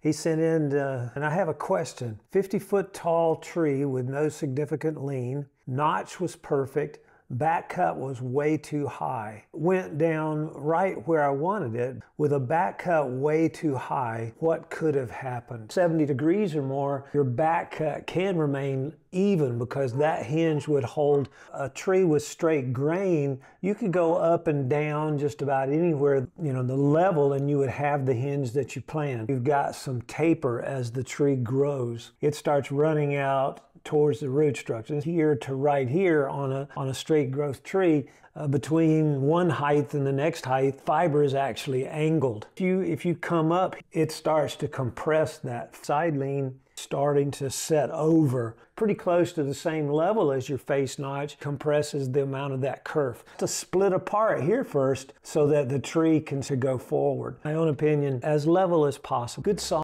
He sent in, uh, and I have a question 50 foot tall tree with no significant lean. Notch was perfect. Back cut was way too high. Went down right where I wanted it with a back cut way too high. What could have happened? 70 degrees or more, your back cut can remain even because that hinge would hold a tree with straight grain. You could go up and down just about anywhere, you know, the level and you would have the hinge that you plan. You've got some taper as the tree grows. It starts running out towards the root structure. Here to right here on a, on a straight growth tree, uh, between one height and the next height, fiber is actually angled. If you, if you come up, it starts to compress that side lean starting to set over pretty close to the same level as your face notch compresses the amount of that kerf to split apart here first so that the tree can go forward my own opinion as level as possible good